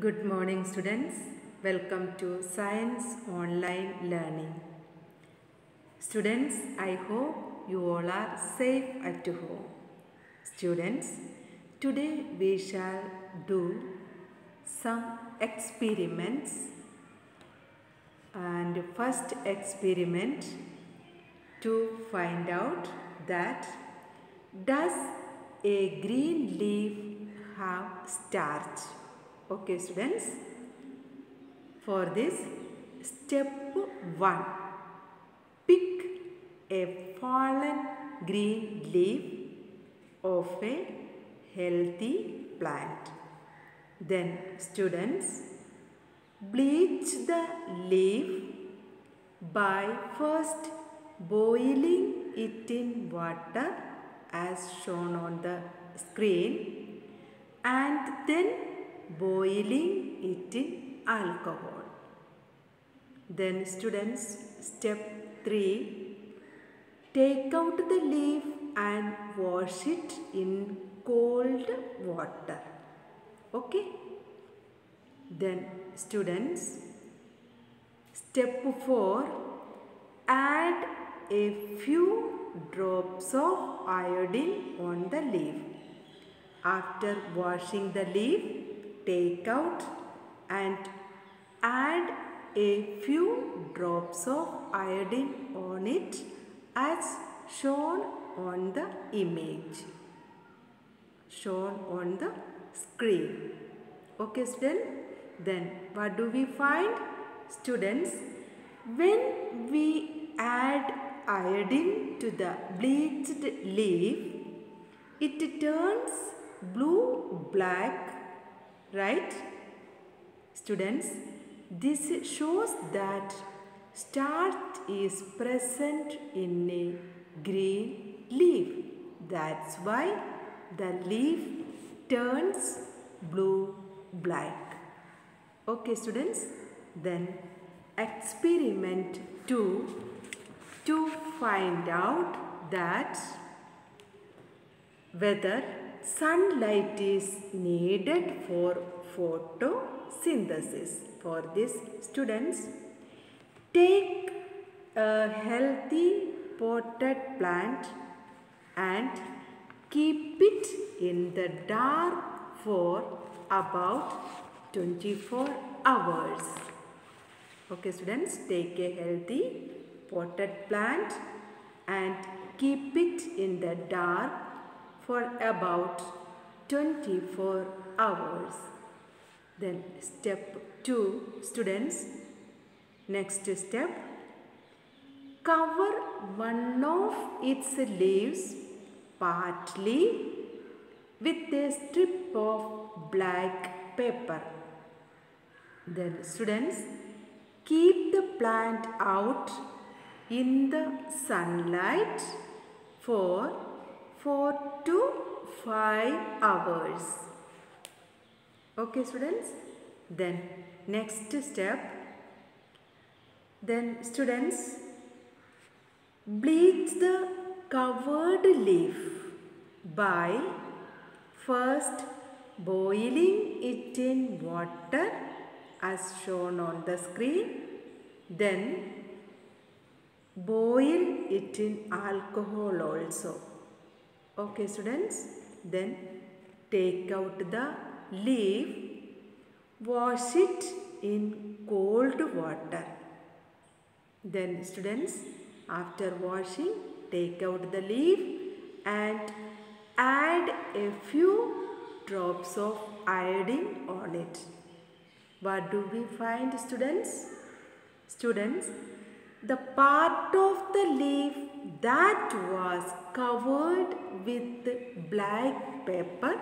Good morning, students. Welcome to Science Online Learning. Students, I hope you all are safe at home. Students, today we shall do some experiments. And first experiment to find out that does a green leaf have starch? Okay, students. For this, step 1 pick a fallen green leaf of a healthy plant. Then, students, bleach the leaf by first boiling it in water as shown on the screen and then boiling it in alcohol. Then students step 3 take out the leaf and wash it in cold water. Okay? Then students step 4 add a few drops of iodine on the leaf. After washing the leaf, take out and add a few drops of iodine on it as shown on the image. Shown on the screen. Okay, student? Then what do we find? Students, when we add iodine to the bleached leaf, it turns blue black, right? Students, this shows that starch is present in a green leaf. That's why the leaf turns blue black. Okay, students? Then experiment 2 to find out that whether sunlight is needed for photosynthesis. For this students, take a healthy potted plant and keep it in the dark for about 24 hours. Okay students, take a healthy potted plant and keep it in the dark for about 24 hours. Then step 2 students, next step, cover one of its leaves partly with a strip of black paper. Then students, keep the plant out in the sunlight for 4 to 5 hours. Okay students, then next step, then students bleach the covered leaf by first boiling it in water as shown on the screen. Then boil it in alcohol also okay students. Then take out the leaf wash it in cold water. Then students after washing take out the leaf and add a few drops of iodine on it. What do we find students? Students, the part of the leaf that was covered with black pepper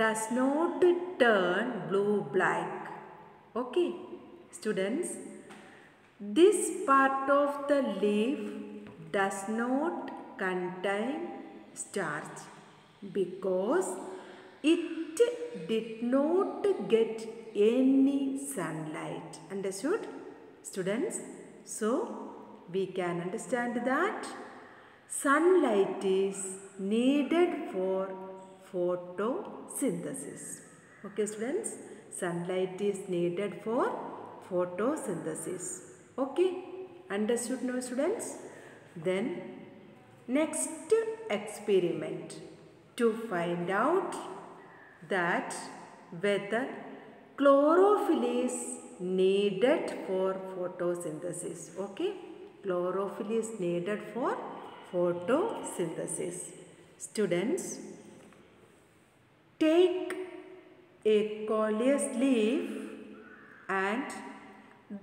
does not turn blue black. Okay, students, this part of the leaf does not contain starch because it did not get any sunlight. Understood? Students, so we can understand that sunlight is needed for photosynthesis. Okay students, sunlight is needed for photosynthesis. Okay, understood now students? Then next experiment to find out that whether chlorophyll is needed for photosynthesis. Okay, chlorophyll is needed for photosynthesis. Students, take a coleus leaf and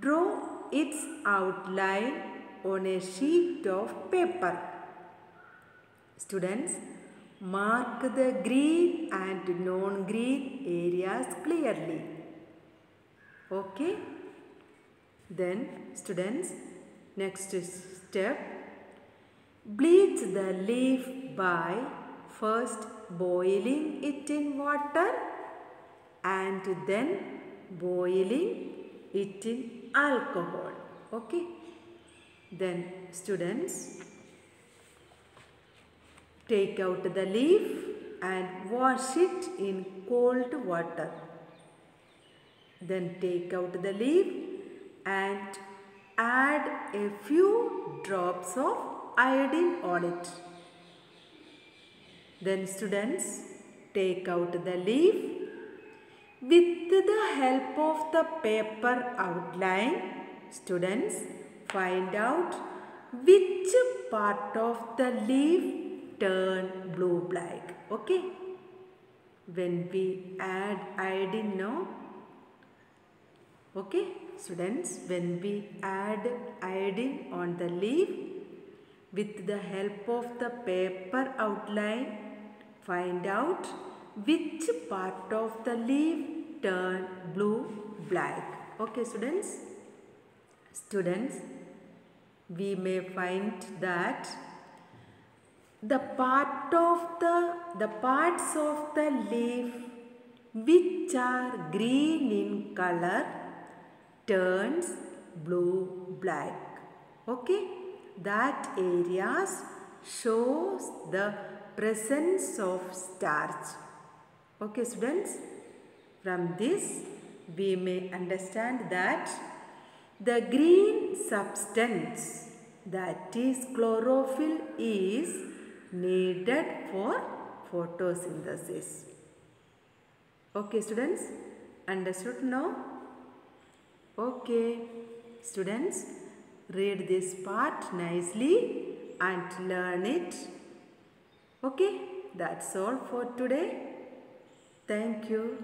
draw its outline on a sheet of paper. Students, mark the green and non-green areas clearly. Okay? Then students, next step, bleach the leaf by first boiling it in water and then boiling it in alcohol. Okay? Then students, take out the leaf and wash it in cold water. Then take out the leaf and add a few drops of iodine on it. Then students take out the leaf. With the help of the paper outline students find out which part of the leaf turn blue black okay? When we add iodine now okay students when we add iodine on the leaf with the help of the paper outline find out which part of the leaf turn blue black. Okay students? Students we may find that the part of the the parts of the leaf which are green in color turns blue black. Okay? That areas shows the presence of starch okay students? From this we may understand that the green substance that is chlorophyll is needed for photosynthesis. Okay students, understood now? Okay, students, read this part nicely and learn it. Okay, that's all for today. Thank you.